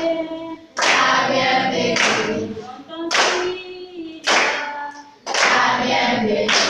La bienvenida.